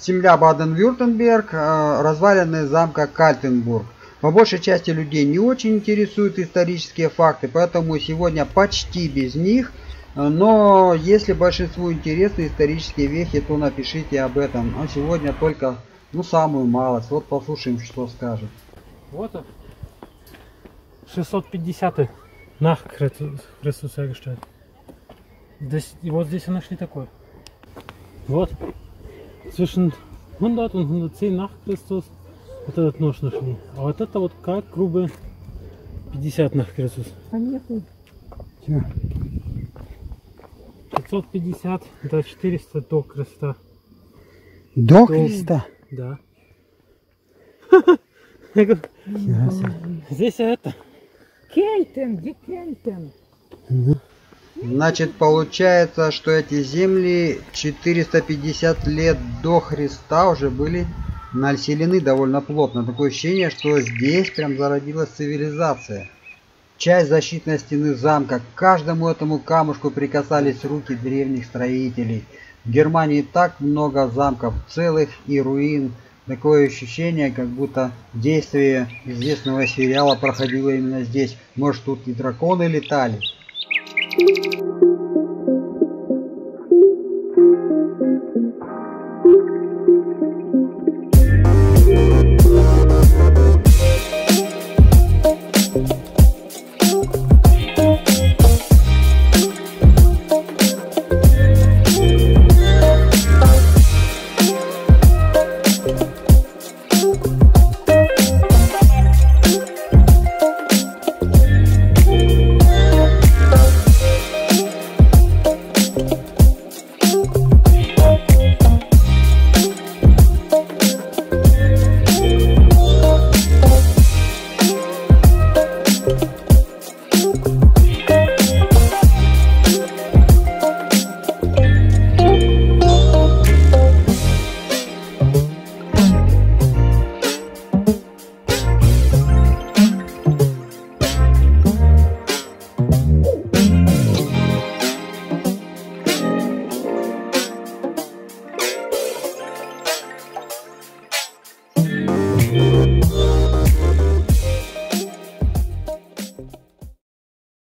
земля Баден-Вюртемберг, э, развалины замка Кальтенбург. По большей части людей не очень интересуют исторические факты, поэтому сегодня почти без них. Но если большинству интересны исторические вехи, то напишите об этом. А сегодня только ну самую малость. Вот послушаем, что скажет. Вот он. 650 nach Christus hergestellt. Das, вот здесь нашли такой. Вот. Zwischen 100 und 110 nach Christus вот этот нож нашли. А вот это вот как грубо 50 nach Christus. Понятно. 550 до 400 до Христа. До Христа? Да. Я говорю, Здесь это. Кельтен, где Кельтен? Значит, получается, что эти земли 450 лет до Христа уже были населены довольно плотно. Такое ощущение, что здесь прям зародилась цивилизация. Часть защитной стены замка. К каждому этому камушку прикасались руки древних строителей. В Германии так много замков целых и руин. Такое ощущение, как будто действие известного сериала проходило именно здесь. Может тут и драконы летали? Thank you.